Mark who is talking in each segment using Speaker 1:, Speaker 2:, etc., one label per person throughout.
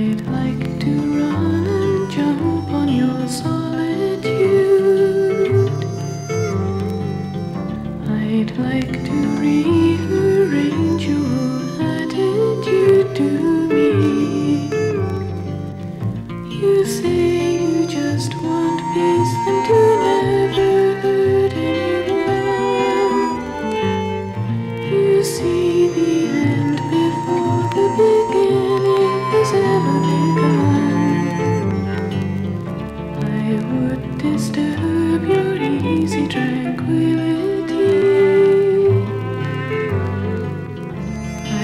Speaker 1: I'd like to run and jump on your solitude. I'd like to rearrange your attitude to me. You say you just want peace and would disturb your easy tranquility.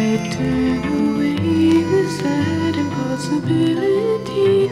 Speaker 1: I turn away the sad impossibility